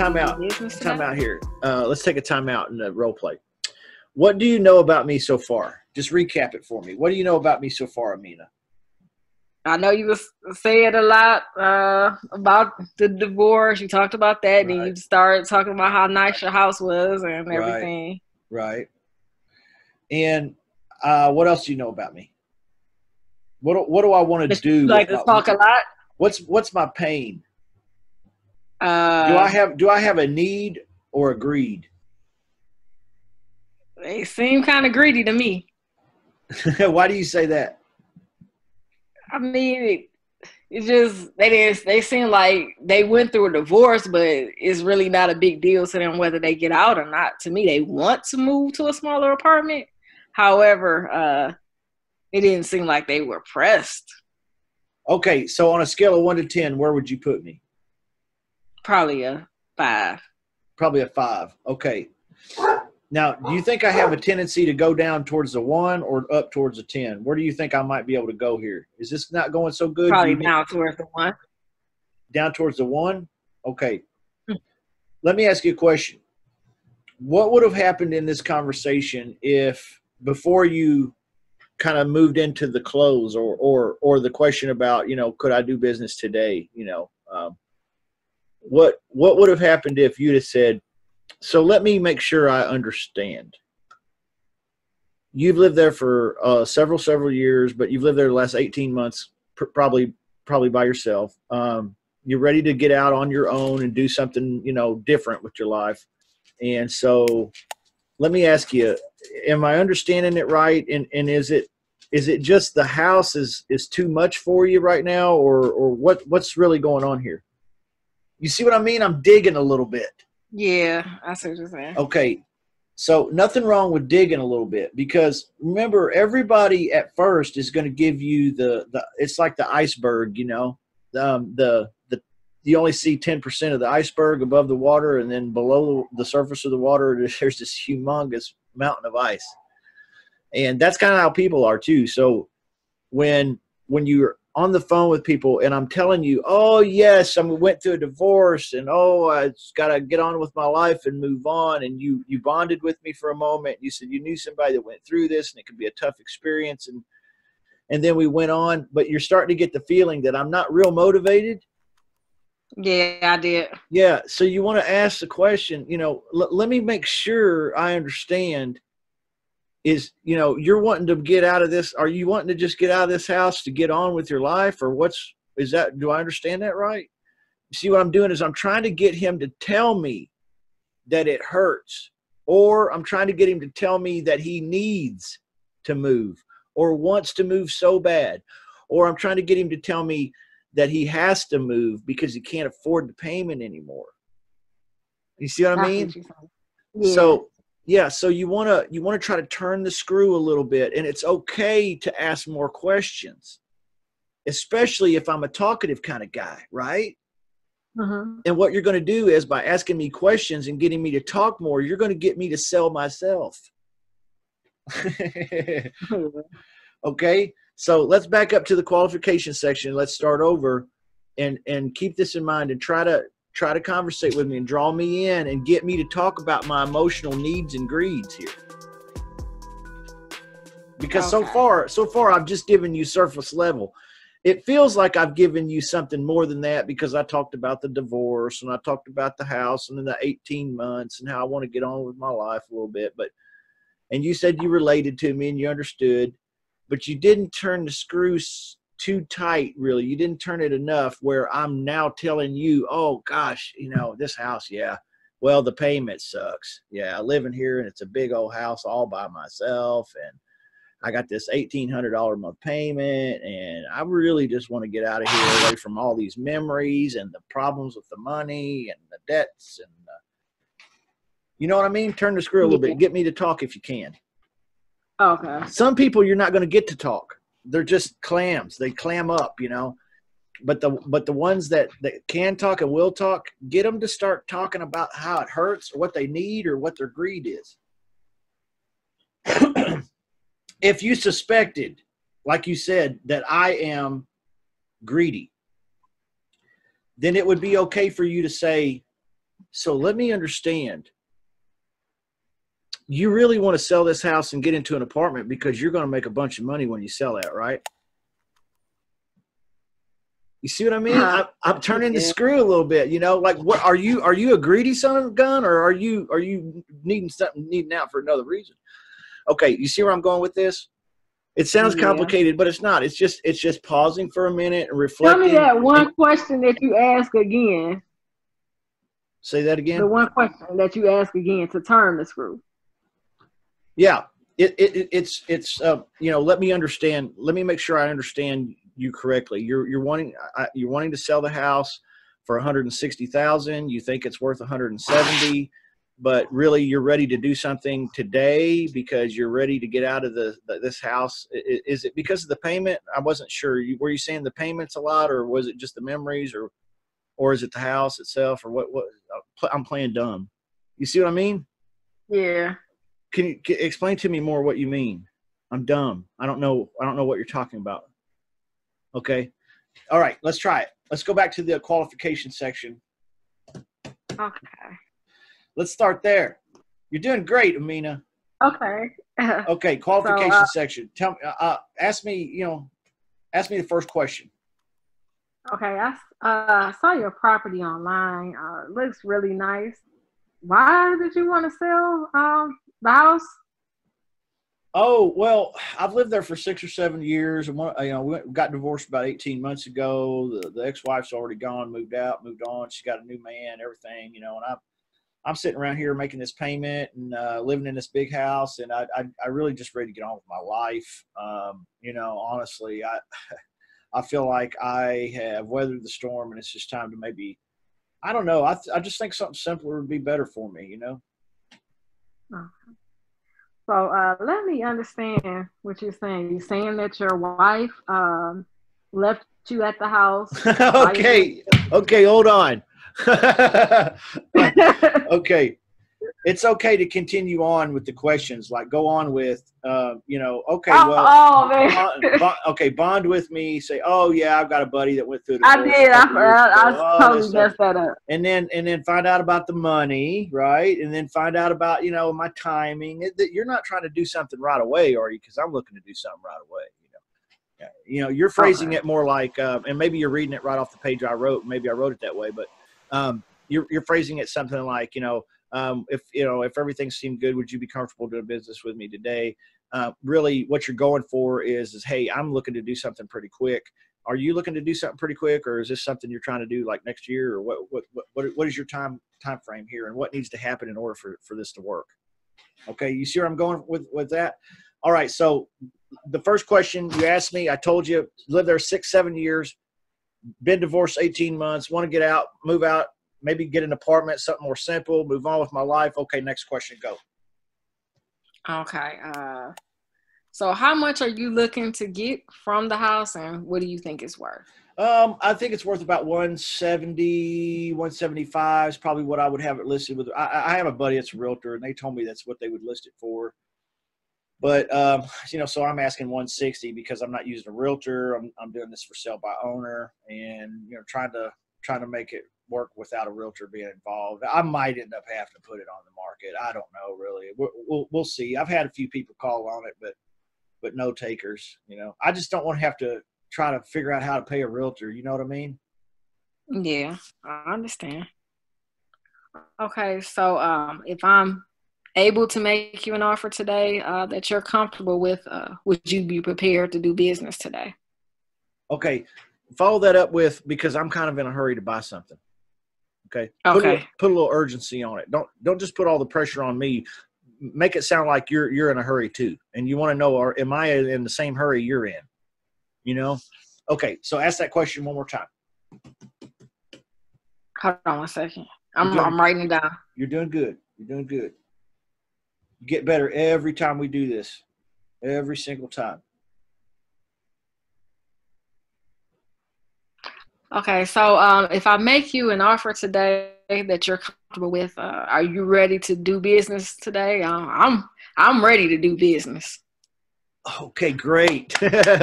Time out. Time out here. Uh, let's take a time out in the role play. What do you know about me so far? Just recap it for me. What do you know about me so far, Amina? I know you was saying a lot uh, about the divorce. You talked about that, and you Right. started talking about how nice your house was and everything. Right. And uh, what else do you know about me? What do, what do I want to do? like to talk a lot. What's what's my pain? Uh, Do I have do I have a need or a greed? they seem kind of greedy to me. Why do you say that? I mean, it, it just they didn't. They seem like they went through a divorce, but it's really not a big deal to them whether they get out or not. To me, they want to move to a smaller apartment. However, uh, it didn't seem like they were pressed. Okay, so on a scale of one to ten, where would you put me? Probably a five. Probably a five. Okay. Now, do you think I have a tendency to go down towards the one or up towards the ten? Where do you think I might be able to go here? Is this not going so good? Probably down towards the one. down towards the one? Okay. Hmm. Let me ask you a question. What would have happened in this conversation if before you kind of moved into the close or or or the question about, you know, could I do business today, you know, um, what what would have happened if you'd have said, so let me make sure I understand. You've lived there for uh, several several years, but you've lived there the last 18 months pr- probably probably by yourself. Um, you're ready to get out on your own and do something you know different with your life and so let me ask you am i understanding it right and and is it is it just the house is is too much for you right now or or what what's really going on here you see what i mean i'm digging a little bit Yeah, I see what you're saying. Okay. So nothing wrong with digging a little bit because remember everybody at first is going to give you the the it's like the iceberg, you know. Um the the you only see 10% of the iceberg above the water and then below the surface of the water there's this humongous mountain of ice. And that's kind of how people are too. So when when you're on the phone with people and I'm telling you, oh yes, I went through a divorce and oh I just gotta get on with my life and move on and you you bonded with me for a moment. You said you knew somebody that went through this and it could be a tough experience and and then we went on, but you're starting to get the feeling that I'm not real motivated. Yeah, I did. Yeah, so you want to ask the question, you know, l- let me make sure I understand is, you know, you're wanting to get out of this are you wanting to just get out of this house to get on with your life or what's is that do I understand that right? See what I'm doing is I'm trying to get him to tell me that it hurts or I'm trying to get him to tell me that he needs to move or wants to move so bad or I'm trying to get him to tell me that he has to move because he can't afford the payment anymore. You see what I mean? what you're saying. Yeah. So yeah, so you want to you want to try to turn the screw a little bit and it's okay to ask more questions. Especially if I'm a talkative kind of guy, right? Mhm. And what you're going to do is by asking me questions and getting me to talk more, you're going to get me to sell myself. okay? So let's back up to the qualification section. Let's start over and and keep this in mind and try to try to conversate with me and draw me in and get me to talk about my emotional needs and greeds here. Because so far, so far I've just given you surface level. It feels like I've given you something more than that because I talked about the divorce and I talked about the house and then the 18 months and how I want to get on with my life a little bit. But and you said you related to me and you understood, but you didn't turn the screws too tight, really. You didn't turn it enough where I'm now telling you, oh gosh, you know, this house, yeah. Well, the payment sucks. Yeah, I live in here and it's a big old house all by myself and I got this eighteen hundred dollar a month payment, and I really just want to get out of here, away from all these memories and the problems with the money and the debts, and uh, you know what I mean. Turn the screw a little bit. Get me to talk if you can. Okay. Some people you're not going to get to talk. They're just clams. They clam up, you know. But the but the ones that that can talk and will talk, get them to start talking about how it hurts, or what they need, or what their greed is. if you suspected, like you said, that I am greedy, then it would be okay for you to say, So let me understand. You really want to sell this house and get into an apartment because you're going to make a bunch of money when you sell that, right? You see what I mean? Uh, I, I'm turning the screw a little bit. You know, like what are you? Are you a greedy son of a gun, or are you are you needing something needing out for another reason? Okay, you see where I'm going with this? It sounds Yeah. complicated, but it's not. It's just it's just pausing for a minute and reflecting. Tell me that one question that you ask again. Say that again. The one question that you ask again to turn the screw. Yeah, it, it it- it's it's uh, you know. Let me understand. Let me make sure I understand you correctly. You're you're wanting I, you're wanting to sell the house for 160,000. You think it's worth 170, but really you're ready to do something today because you're ready to get out of the, the this house. I- i- Is it because of the payment? I wasn't sure. Were you saying the payments a lot, or was it just the memories, or or is it the house itself, or what? What? I'm playing dumb. You see what I mean? Yeah. Can you can, explain to me more what you mean. I'm dumb. I don't know i don't know what you're talking about. Okay? All right let's try it. Let's go back to the qualification section. Okay. let's start there. You're doing great amina. Okay. okay qualification uh, section. Tell me uh, uh, ask me you know ask me the first question. Okay, I uh, saw your property online. Uh, it looks really nice. Why did you want to sell um, the house? Oh well, I've lived there for six or seven years, and one, you know, we got divorced about eighteen months ago. The, the ex-wife's already gone, moved out, moved on. She's got a new man, everything, you know. And I'm, I'm sitting around here making this payment and uh, living in this big house, and I, I, I really just ready to get on with my life. Um, you know, honestly, I, I feel like I have weathered the storm, and it's just time to maybe, I don't know. I, I just think something simpler would be better for me, you know. So uh, let me understand what you're saying. You're saying that your wife um, left you at the house. okay, okay, hold on. okay, it's okay to continue on with the questions. Like, go on with, uh, you know, okay, oh, well, oh, bond, bond, okay, bond with me. Say, oh yeah, I've got a buddy that went through. a I did. I, I, I totally messed that up. And then, and then find out about the money, right? And then find out about, you know, my timing. It- that You're not trying to do something right away, are you? Because I'm looking to do something right away. You know, you know, you're phrasing Okay. it more like, uh, and maybe you're reading it right off the page I wrote. Maybe I wrote it that way, but um, you're you're phrasing it something like, you know, um, if you know if everything seemed good, would you be comfortable doing business with me today? Uh, really, what you're going for is is hey, I'm looking to do something pretty quick. Are you looking to do something pretty quick, or is this something you're trying to do like next year, or what what what what, is your time time frame here, and what needs to happen in order for for this to work? Okay, you see where I'm going with with that? All right, so the first question you asked me, I told you, lived there six, seven years, been divorced 18 months, want to get out, move out, maybe get an apartment, something more simple, move on with my life. Okay, next question, go. Okay. Uh, so how much are you looking to get from the house, and what do you think it's worth? Um, I think it's worth about 170, 175 is probably what I would have it listed with. I, I have a buddy that's a realtor, and they told me that's what they would list it for. But um, you know, so I'm asking 160 because I'm not using a realtor. I'm I'm doing this for sale by owner, and you know, trying to trying to make it work without a realtor being involved. I might end up having to put it on the market. I don't know really. We'll we'll, we'll see. I've had a few people call on it, but but no takers. You know, I just don't want to have to try to figure out how to pay a realtor. You know what I mean? Yeah, I understand. Okay, so um, if I'm able to make you an offer today uh, that you're comfortable with, uh, would you be prepared to do business today? Okay, follow that up with because I'm kind of in a hurry to buy something. Okay. Put a, Okay. little- put a little urgency on it. Don't don't just put all the pressure on me. Make it sound like you're you're in a hurry too, and you want to know, or am I in the same hurry you're in? You know. Okay, so ask that question one more time. Hold on one second. I'm doing- I'm writing it down. You're doing good. You're doing good. You get better every time we do this. Every single time. Okay, so um, if I make you an offer today that you're comfortable with, uh, are you ready to do business today? Uh, I'm I'm ready to do business. Okay, great.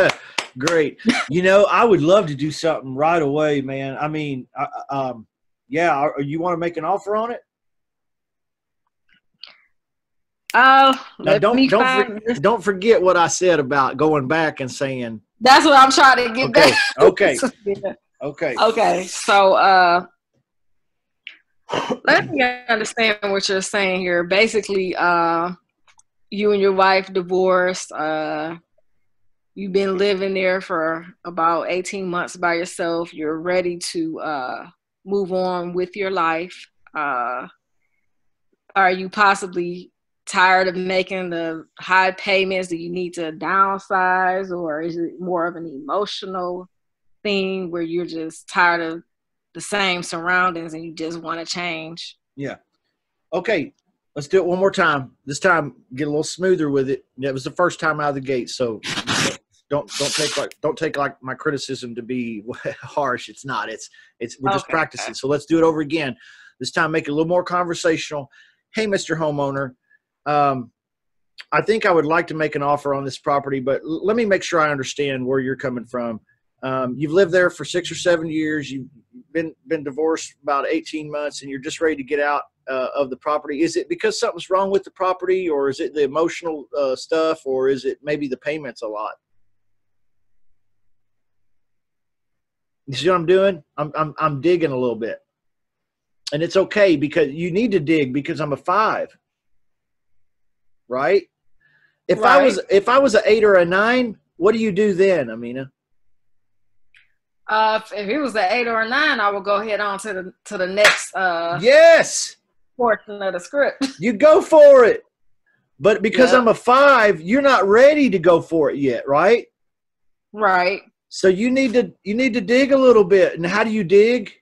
great. You know, I would love to do something right away, man. I mean, I, um, yeah, are, you want to make an offer on it? Uh, don't me don't for, don't forget what I said about going back and saying That's what I'm trying to get okay, back. okay, Yeah. Okay. Okay, so uh, let me understand what you're saying here. Basically, uh, you and your wife divorced. Uh, you've been living there for about 18 months by yourself. You're ready to uh, move on with your life. Uh, are you possibly tired of making the high payments? Do you need to downsize, or is it more of an emotional thing where you're just tired of the same surroundings and you just want to change? Yeah. Okay, let's do it one more time. This time, get a little smoother with it. That was the first time out of the gate, so don't don't take like don't take like my criticism to be harsh. It's not. It's it's we're just Okay. practicing. So let's do it over again. This time, make it a little more conversational. Hey, Mr. Homeowner, um, I think I would like to make an offer on this property, but let me make sure I understand where you're coming from. Um, you've lived there for six or seven years. You've been been divorced about 18 months, and you're just ready to get out uh, of the property. Is it because something's wrong with the property, or is it the emotional uh, stuff, or is it maybe the payments a lot? You see what I'm doing? I'm I'm I'm digging a little bit, and it's okay because you need to dig because I'm a five, right? If I was if I was an eight or a nine, what do you do then, Amina? Uh, if, it was an eight or a nine, I would go ahead on to the to the next uh yes, portion of the script. you go for it. But because Yeah. I'm a five, you're not ready to go for it yet, right? right. So you need to you need to dig a little bit. And how do you dig?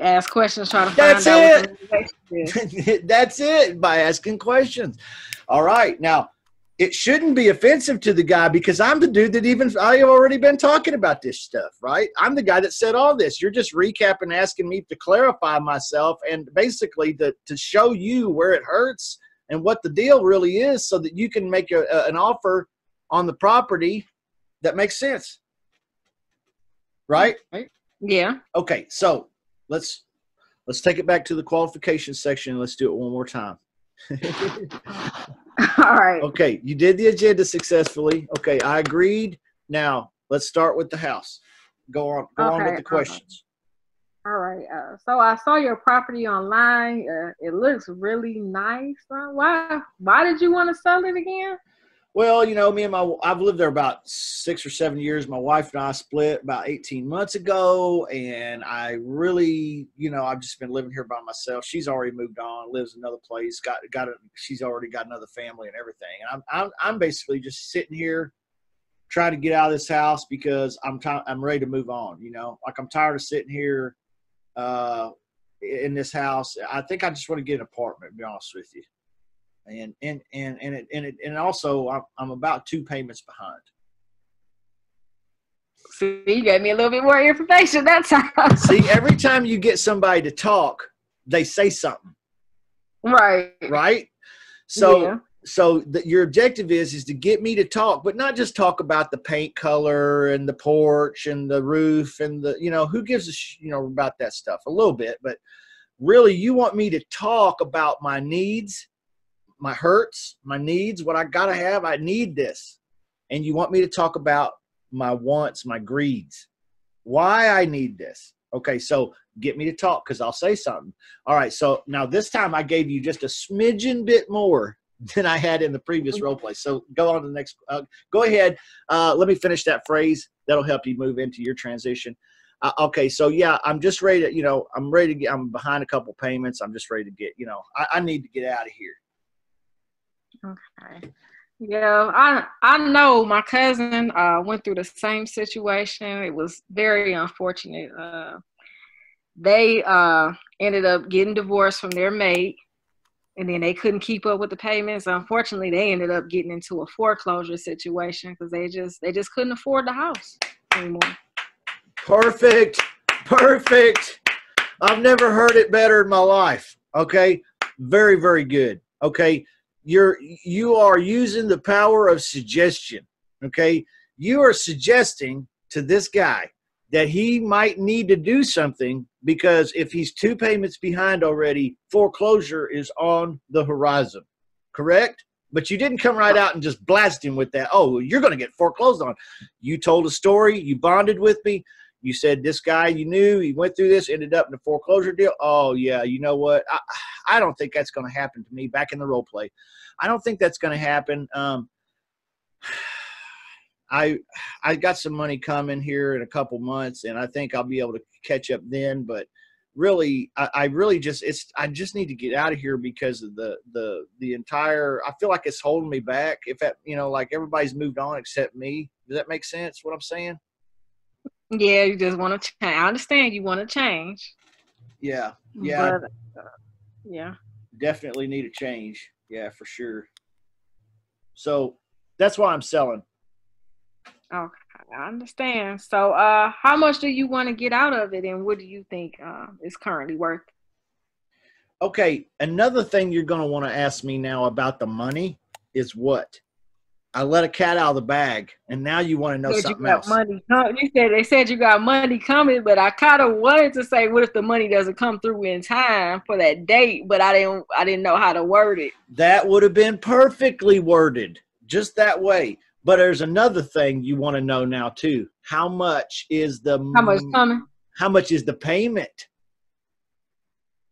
Ask questions, try to That's find out relationship is. That's it by asking questions. All right. Now, it shouldn't be offensive to the guy because I'm the dude that even I have already been talking about this stuff, right? I'm the guy that said all this. You're just recapping, asking me to clarify myself and basically to, to show you where it hurts and what the deal really is so that you can make a, a- an offer on the property that makes sense. Right? Yeah. Okay, so let's let's take it back to the qualifications section. And let's do it one more time. All right. okay, you did the agenda successfully. Okay, I agreed. Now let's start with the house. Go on, go on with the questions. All right. Uh, so I saw your property online. Uh, it looks really nice. Uh, why? Why did you want to sell it again? Well, you know, me and my I've lived there about six or seven years. My wife and I split about eighteen months ago, and I really, you know, I've just been living here by myself. She's already moved on, lives another place, got got a, she's already got another family and everything. And I'm I'm I'm basically just sitting here trying to get out of this house because I'm ti I'm ready to move on. You know, like I'm tired of sitting here uh, in this house. I think I just want to get an apartment. To be honest with you and and and and it, and, it, and also I'm, I'm about two payments behind. See, you gave me a little bit more information that time. See, every time you get somebody to talk, they say something, right. right? So Yeah. so the, your objective is is to get me to talk, but not just talk about the paint color and the porch and the roof and the you know who gives a sh- you know about that stuff a little bit, but really you want me to talk about my needs, my hurts, my needs, what I gotta have. I need this, and you want me to talk about my wants, my greeds, why I need this. Okay, so get me to talk because I'll say something. All right, so now this time I gave you just a smidgen bit more than I had in the previous role play. So go on to the next. Uh, go ahead. Uh, let me finish that phrase. That'll help you move into your transition. Uh, okay, so yeah, I'm just ready to. You know, I'm ready to get. I'm behind a couple payments. I'm just ready to get. You know, I, I need to get out of here. Okay. Yeah, I I know my cousin uh, went through the same situation. It was very unfortunate. Uh, they uh, ended up getting divorced from their mate, and then they couldn't keep up with the payments. Unfortunately, they ended up getting into a foreclosure situation because they just they just couldn't afford the house anymore. Perfect. Perfect. I've never heard it better in my life. Okay. Very, very good. Okay. You're you are using the power of suggestion. Okay. You are suggesting to this guy that he might need to do something because if he's two payments behind already, foreclosure is on the horizon. Correct? But you didn't come right out and just blast him with that. Oh, you're going to get foreclosed on. You told a story. You bonded with me. You said this guy you knew, he went through this, ended up in a foreclosure deal. Oh, yeah, you know what? I, I don't think that's going to happen to me back in the role play. I don't think that's going to happen. Um, I I got some money coming here in a couple months, and I think I'll be able to catch up then. But really, I, I really just it's I just need to get out of here because of the the the entire. I feel like it's holding me back. If that you know, like everybody's moved on except me. Does that make sense? What I'm saying? Yeah, you just want to change. I understand you want to change. Yeah, yeah, but, uh, yeah. Definitely need a change. Yeah, for sure. So that's why I'm selling. Okay, I understand. So, uh, how much do you want to get out of it, and what do you think uh, is currently worth? Okay, another thing you're going to want to ask me now about the money is what? I let a cat out of the bag, and now you want to know something else. Money. You said they said you got money coming, but I kind of wanted to say, what if the money doesn't come through in time for that date? But I didn't. I didn't know how to word it. That would have been perfectly worded, just that way. But there's another thing you want to know now too. How much is the how much coming? How much is the payment?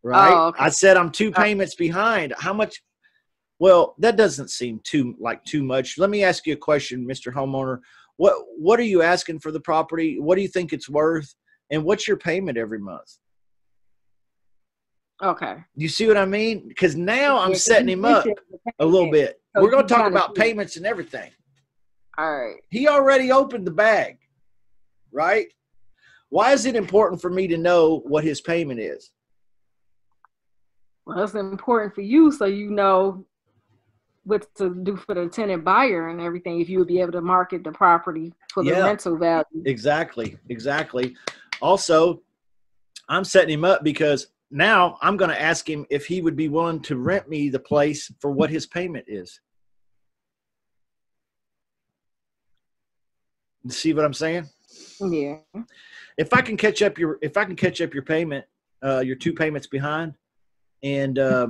Right. Oh, okay. I said I'm two uh, payments behind. How much? Well, that doesn't seem too like too much. Let me ask you a question, Mr. Homeowner. What what are you asking for the property? What do you think it's worth? And what's your payment every month? Okay. You see what I mean? Because now I'm setting him up a little bit. We're going to talk about payments and everything. All right. He already opened the bag, right? Why is it important for me to know what his payment is? Well, it's important for you so you know what to do for the tenant buyer and everything if you would be able to market the property for the yeah, rental value. Exactly, exactly. Also, I'm setting him up because now I'm going to ask him if he would be willing to rent me the place for what his payment is. See what I'm saying? Yeah. If I can catch up your if I can catch up your payment, uh, your two payments behind, and uh,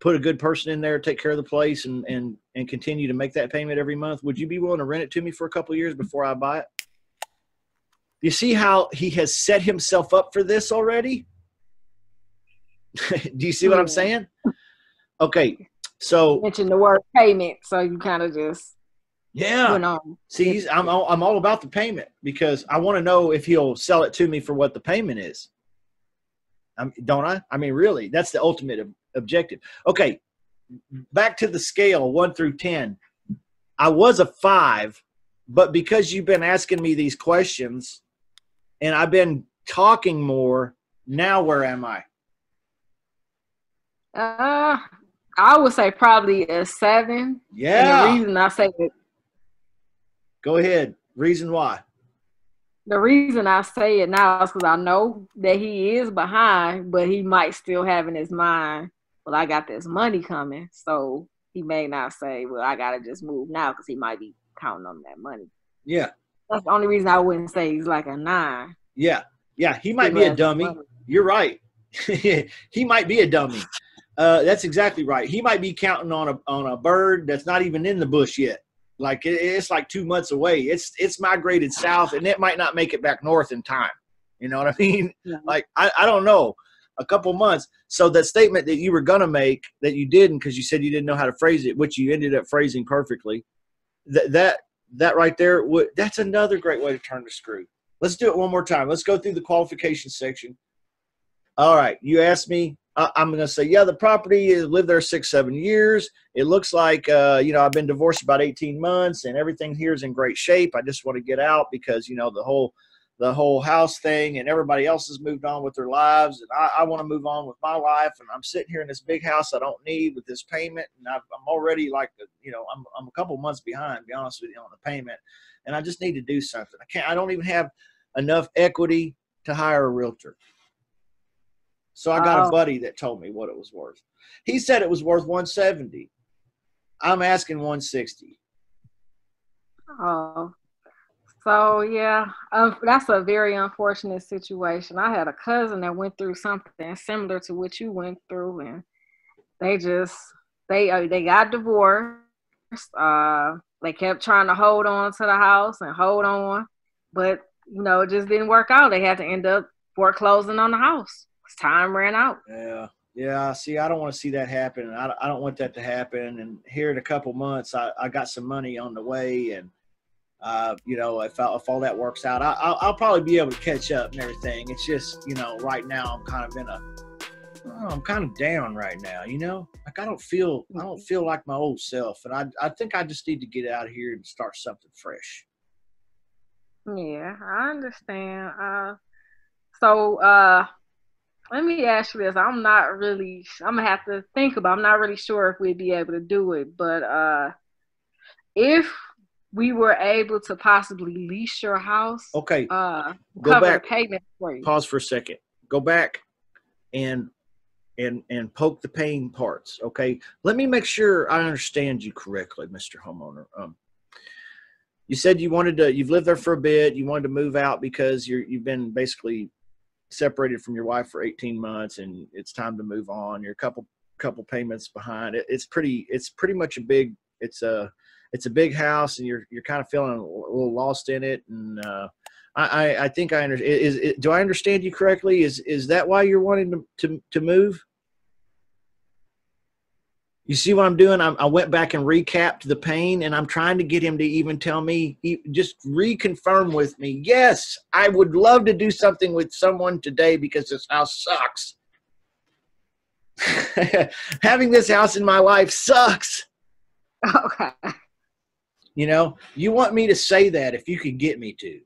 put a good person in there, take care of the place, and and and continue to make that payment every month, would you be willing to rent it to me for a couple years before I buy it? You see how he has set himself up for this already? Do you see what I'm saying? Okay, so you mentioned the word payment, so you kind of just yeah. See, I'm all, I'm all about the payment because I want to know if he'll sell it to me for what the payment is. Um, don't I? I mean, really, that's the ultimate ob- objective. Okay, back to the scale one through ten. I was a five, but because you've been asking me these questions, and I've been talking more, now where am I? Uh, I would say probably a seven. Yeah. And the reason I say it. Go ahead. Reason why? The reason I say it now is because I know that he is behind, but he might still have in his mind, well, I got this money coming. So he may not say, well, I got to just move now because he might be counting on that money. Yeah. That's the only reason I wouldn't say he's like a nine. Yeah. Yeah. He might he be a dummy. You're right. he might be a dummy. Uh, that's exactly right. He might be counting on a on a bird that's not even in the bush yet. Like it's like two months away. It's it's migrated south, and it might not make it back north in time. You know what I mean? Yeah. Like I, I don't know, a couple months. So that statement that you were gonna make that you didn't because you said you didn't know how to phrase it, which you ended up phrasing perfectly. That that that right there would that's another great way to turn the screw. Let's do it one more time. Let's go through the qualification section. All right, you asked me I'm going to say, yeah, the property is lived there six, seven years. It looks like, uh, you know, I've been divorced about 18 months and everything here is in great shape. I just want to get out because, you know, the whole, the whole house thing and everybody else has moved on with their lives. And I, I want to move on with my life. And I'm sitting here in this big house I don't need with this payment. And i am already like, uh, you know, I'm, I'm a couple months behind, be honest with you, on the payment. And I just need to do something. I can't, I don't even have enough equity to hire a realtor. So I got oh. a buddy that told me what it was worth. He said it was worth 170. I'm asking 160. Oh. So yeah, um, that's a very unfortunate situation. I had a cousin that went through something similar to what you went through, and they just they uh, they got divorced. Uh, they kept trying to hold on to the house and hold on, but you know it just didn't work out. They had to end up foreclosing on the house. Time ran out. Yeah. Yeah, see, I don't want to see that happen. I, I don't want that to happen. And here in a couple months, I, I got some money on the way, and uh, you know, if, I, if all that works out, I, I'll, I'll probably be able to catch up and everything. It's just, you know, right now I'm kind of in a, oh, I'm kind of down right now. You know, like I don't feel, I don't feel like my old self, and I, I think I just need to get out of here and start something fresh. Yeah, I understand. Uh, so, uh, let me ask you this. I'm not really, I'm gonna have to think about. I'm not really sure if we'd be able to do it, but uh, if we were able to possibly lease your house, okay, uh, go cover back. the payment for you. Pause for a second. Go back and and and poke the pain parts. Okay, let me make sure I understand you correctly, Mister Homeowner. Um, you said you wanted to. You've lived there for a bit. You wanted to move out because you're you've been basically separated from your wife for 18 months and it's time to move on you're a couple couple payments behind it it's pretty it's pretty much a big it's a it's a big house and you're you're kind of feeling a little lost in it and uh i i, think i understand is, is do i understand you correctly is is that why you're wanting to to, to move you see what I'm doing? I'm, I went back and recapped the pain, and I'm trying to get him to even tell me, just reconfirm with me. Yes, I would love to do something with someone today because this house sucks. Having this house in my life sucks. Okay. You know, you want me to say that if you could get me to.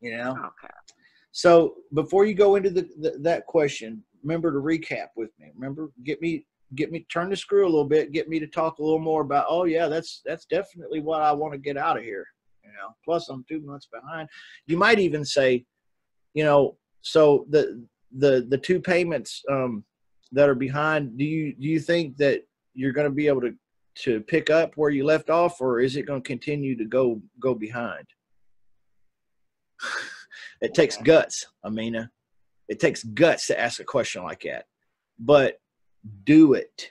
You know. Okay. So before you go into the, the that question, remember to recap with me. Remember, get me get me turn the screw a little bit, get me to talk a little more about. Oh yeah, that's that's definitely what I want to get out of here. You know. Plus, I'm two months behind. You might even say, you know, so the the the two payments um, that are behind. Do you do you think that you're going to be able to to pick up where you left off, or is it going to continue to go go behind? it takes guts, Amina. It takes guts to ask a question like that, but do it.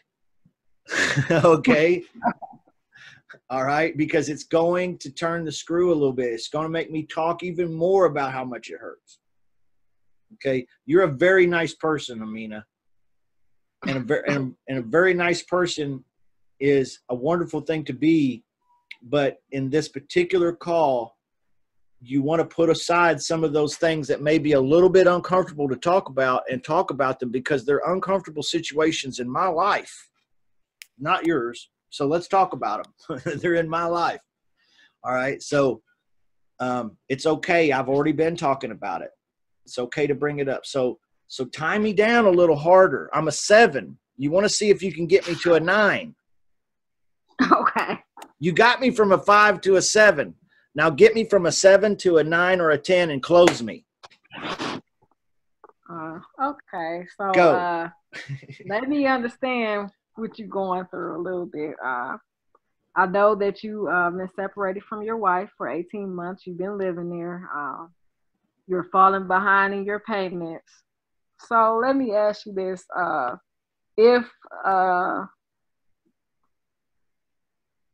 okay. All right. Because it's going to turn the screw a little bit. It's going to make me talk even more about how much it hurts. Okay. You're a very nice person, Amina. And a, very, and, and a very nice person is a wonderful thing to be. But in this particular call, you want to put aside some of those things that may be a little bit uncomfortable to talk about and talk about them because they're uncomfortable situations in my life, not yours. So let's talk about them. they're in my life. All right. So um, it's okay. I've already been talking about it. It's okay to bring it up. So so tie me down a little harder. I'm a seven. You want to see if you can get me to a nine. Okay. You got me from a five to a seven. Now get me from a seven to a nine or a ten and close me. Uh, okay. So uh, let me understand what you're going through a little bit. Uh, I know that you uh, been separated from your wife for 18 months. You've been living there. Uh, you're falling behind in your payments. So let me ask you this: uh, If uh,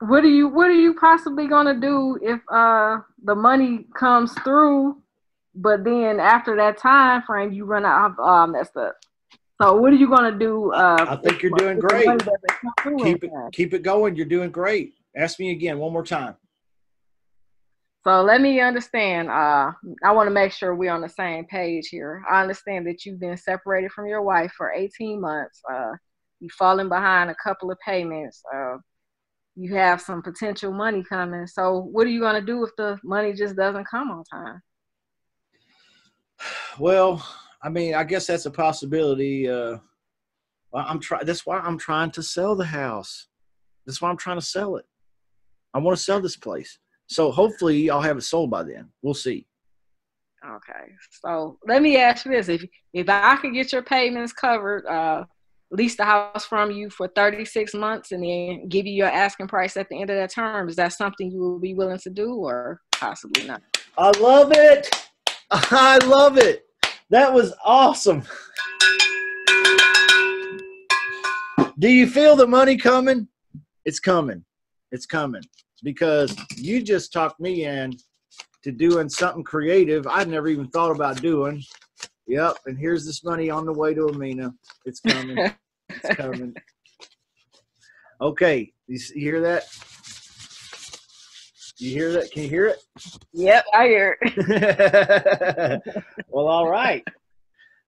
what are you what are you possibly gonna do if uh the money comes through, but then after that time frame you run out of uh, messed up. So what are you gonna do? Uh, I think you're doing great. money doesn't come through in keep it time? keep it going. You're doing great. Ask me again one more time. So let me understand. Uh, I want to make sure we're on the same page here. I understand that you've been separated from your wife for 18 months. Uh, you've fallen behind a couple of payments. Uh, you have some potential money coming. So what are you going to do if the money just doesn't come on time? Well, I mean, I guess that's a possibility. Uh, I'm trying. That's why I'm trying to sell the house. That's why I'm trying to sell it. I want to sell this place. So hopefully I'll have it sold by then. We'll see. Okay. So let me ask you this: if if I can get your payments covered, uh, lease the house from you for 36 months, and then give you your asking price at the end of that term, is that something you will be willing to do, or possibly not? I love it. I love it. That was awesome. Do you feel the money coming? It's coming. It's coming because you just talked me in to doing something creative I'd never even thought about doing. Yep, and here's this money on the way to Amina. It's coming. it's coming. Okay, you hear that? You hear that? Can you hear it? Yep, I hear it. well, all right.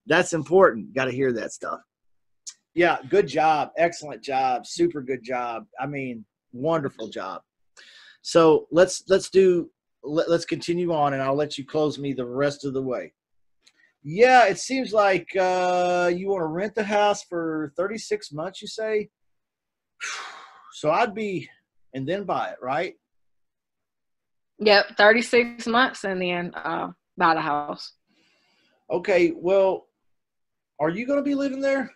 That's important. Got to hear that stuff. Yeah, good job. Excellent job. Super good job. I mean, wonderful job. So let's let's do let, us continue on, and I'll let you close me the rest of the way. Yeah, it seems like uh, you want to rent the house for 36 months. You say. So I'd be, and then buy it, right? Yep, 36 months and then uh, buy the house. Okay, well, are you going to be living there?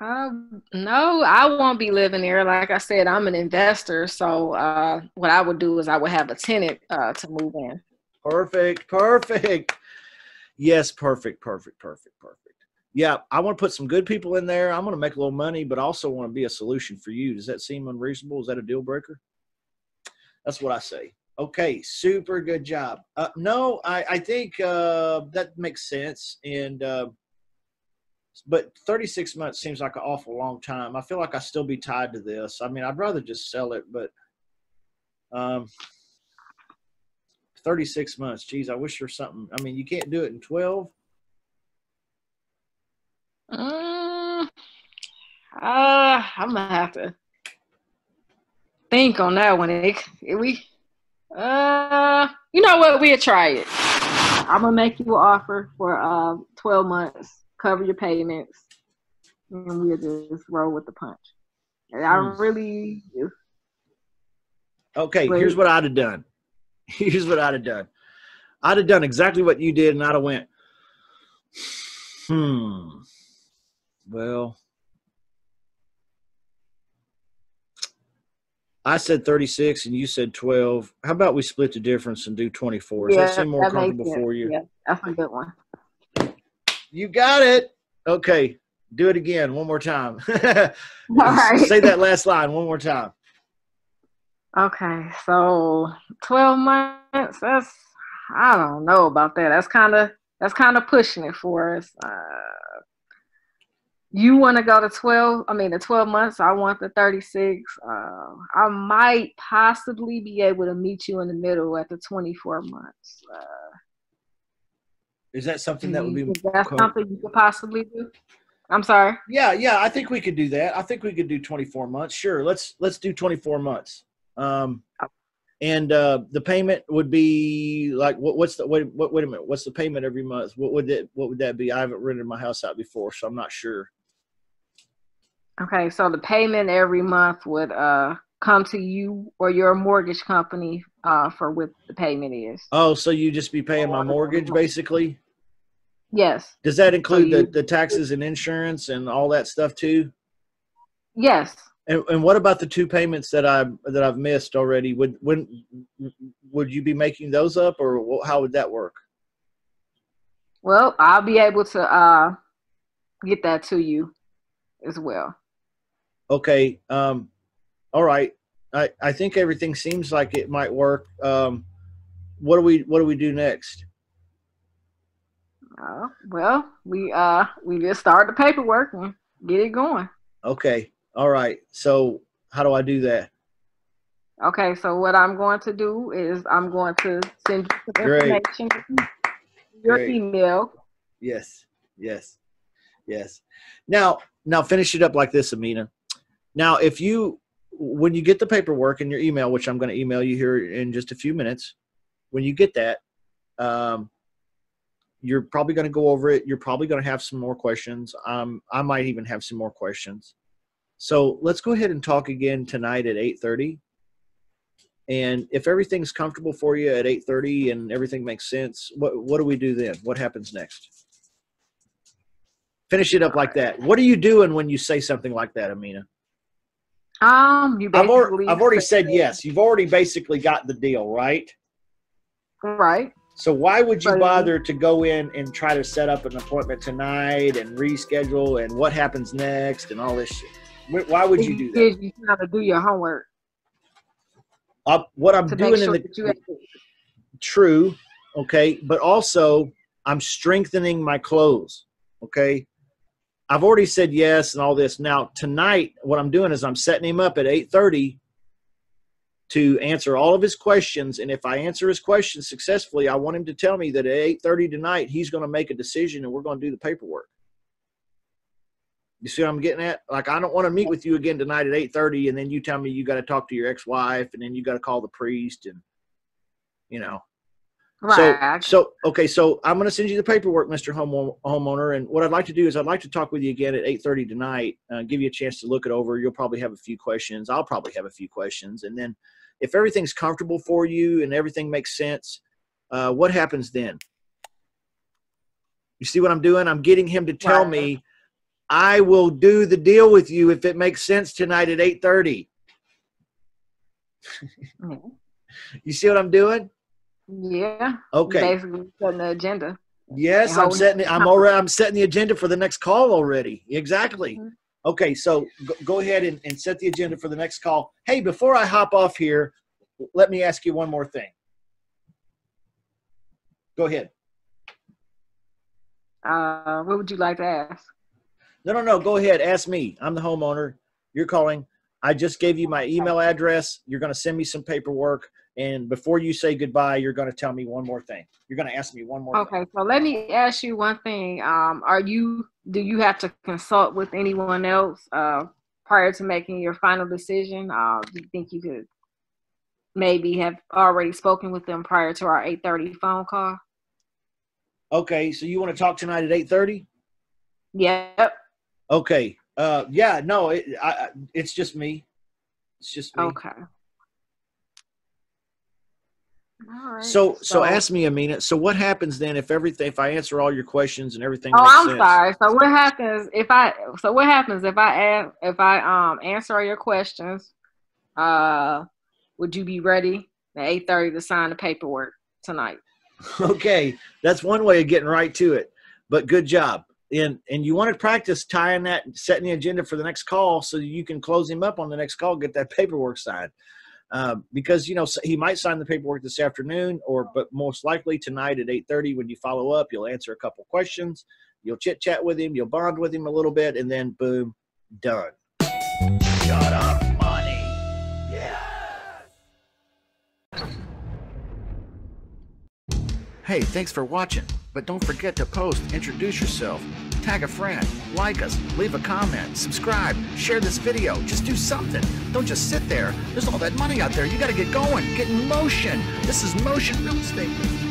Uh, no, I won't be living there. Like I said, I'm an investor. So uh, what I would do is I would have a tenant uh, to move in. Perfect, perfect. Yes, perfect, perfect, perfect, perfect. Yeah, I want to put some good people in there. I'm going to make a little money, but also want to be a solution for you. Does that seem unreasonable? Is that a deal breaker? That's what I say. Okay, super good job. Uh, no, I, I think uh, that makes sense. And uh, but 36 months seems like an awful long time. I feel like I still be tied to this. I mean, I'd rather just sell it, but um, 36 months. Geez, I wish there's something. I mean, you can't do it in 12. Uh, uh, I'm gonna have to think on that one. It, we, uh, you know what? We'll try it. I'm gonna make you an offer for uh 12 months, cover your payments, and we'll just roll with the punch. And I hmm. really. Okay, here's what I'd have done. Here's what I'd have done. I'd have done exactly what you did, and I'd have went, hmm. Well, I said 36 and you said 12. How about we split the difference and do 24? Does yeah, that seem more that comfortable for you? Yeah, that's a good one. You got it. Okay, do it again one more time. All right. Say that last line one more time. Okay, so 12 months, that's, I don't know about that. That's kind of, that's kind of pushing it for us. Uh, you want to go to 12 i mean the 12 months i want the 36 uh, i might possibly be able to meet you in the middle at the 24 months uh, is that something that would be is that something you could possibly do? I'm sorry. Yeah yeah i think we could do that. I think we could do 24 months. Sure let's let's do 24 months um and uh the payment would be like what, what's the wait, what, wait a minute what's the payment every month what would that what would that be i haven't rented my house out before so i'm not sure Okay, so the payment every month would uh come to you or your mortgage company uh for what the payment is. Oh, so you just be paying my mortgage basically? Yes. Does that include so you, the, the taxes and insurance and all that stuff too? Yes. And, and what about the two payments that I that I've missed already? Would when would you be making those up, or how would that work? Well, I'll be able to uh, get that to you as well okay, um, all right. I, I think everything seems like it might work. Um, what do we what do we do next? Uh, well, we uh we just start the paperwork and get it going. Okay. All right. So how do I do that? Okay, so what I'm going to do is I'm going to send you some information your Great. email. Yes, yes, yes. Now, now finish it up like this, Amina. Now, if you when you get the paperwork in your email, which I'm going to email you here in just a few minutes, when you get that, um, you're probably going to go over it. You're probably going to have some more questions. Um, I might even have some more questions. So let's go ahead and talk again tonight at 8:30. And if everything's comfortable for you at 8:30 and everything makes sense, what what do we do then? What happens next? Finish it up like that. What are you doing when you say something like that, Amina? Um, you I've already, I've already said yes. You've already basically got the deal, right? Right. So why would you bother to go in and try to set up an appointment tonight and reschedule and what happens next and all this shit? Wh- Why would you do that? You time to do your homework Uh, what I'm doing sure in the true, okay, but also I'm strengthening my clothes, okay. I've already said yes and all this. Now tonight, what I'm doing is I'm setting him up at 8:30 to answer all of his questions, and if I answer his questions successfully, I want him to tell me that at 8:30 tonight he's going to make a decision and we're going to do the paperwork. You see what I'm getting at? Like I don't want to meet with you again tonight at 8:30 and then you tell me you got to talk to your ex-wife and then you got to call the priest and you know. right. So so okay, so I'm going to send you the paperwork, Mr. Home homeowner, and what I'd like to do is I'd like to talk with you again at 8:30 tonight, uh, give you a chance to look it over. You'll probably have a few questions. I'll probably have a few questions, and then if everything's comfortable for you and everything makes sense, uh, what happens then? You see what I'm doing? I'm getting him to tell Right. me I will do the deal with you if it makes sense tonight at 8:30. Mhm. You see what I'm doing? yeah. Okay. Basically setting the agenda. Yes, I'm setting. it I'm already. I'm setting the agenda for the next call already. Exactly. Mhm. Okay, so go, go ahead and, and set the agenda for the next call. Hey, before I hop off here, let me ask you one more thing. Go ahead. Uh, what would you like to ask? No, no, no. Go ahead. Ask me. I'm the homeowner. You're calling. I just gave you my email address. You're going to send me some paperwork, and before you say goodbye, you're going to tell me one more thing. You're going to ask me one more. thing. Okay, so let me ask you one thing. Um, are you do you have to consult with anyone else uh, prior to making your final decision? Uh, do you think you could maybe have already spoken with them prior to our eight thirty phone call? Okay, so you want to talk tonight at 8:30? Yep. Okay. Uh, yeah. No, it, I, it's just me. It's just me. Okay. All right. So, so ask me, Amina. So, what happens then if everything, if I answer all your questions and everything? Oh, I'm sense? sorry. So what happens if I? So what happens if I ask, if I um answer all your questions? Uh, would you be ready at eight thirty to sign the paperwork tonight? Okay, that's one way of getting right to it. But good job. And and you want to practice tying that, setting the agenda for the next call, so you can close him up on the next call, get that paperwork signed. Um, because you know he might sign the paperwork this afternoon, or but most likely tonight at eight thirty when you follow up, you'll answer a couple questions, you'll chit chat with him, you'll bond with him a little bit, and then boom, done. Shut up, Hey, thanks for watching. But don't forget to post, introduce yourself, tag a friend, like us, leave a comment, subscribe, share this video. Just do something. Don't just sit there. There's all that money out there. You got to get going, get in motion. This is motion real estate.